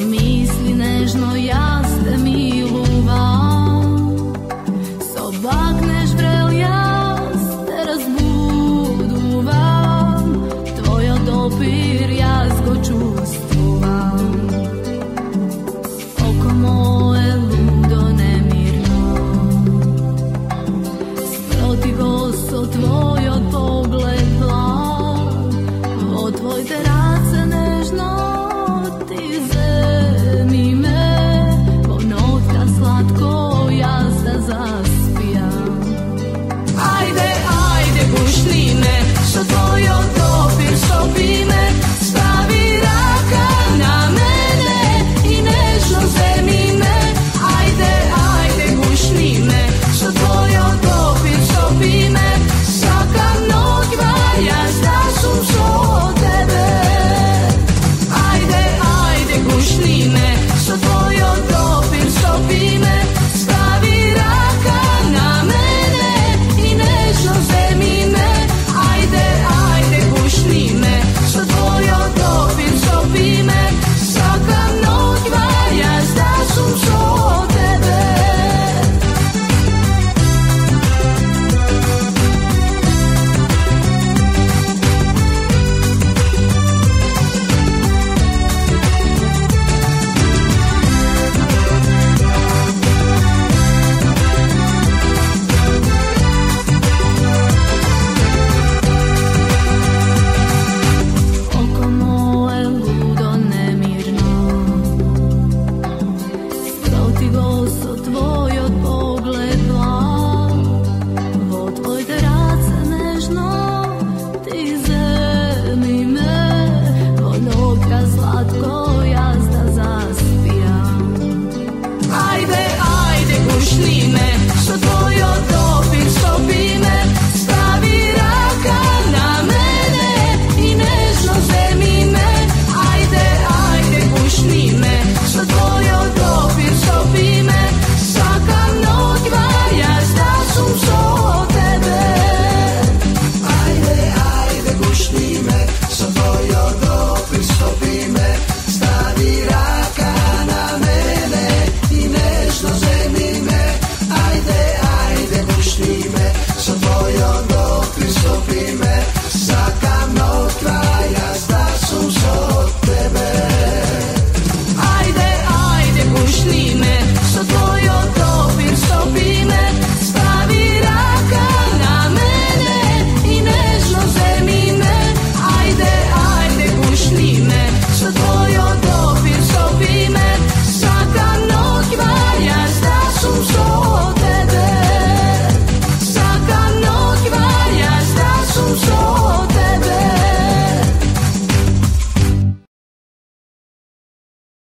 Pomisli nežno ja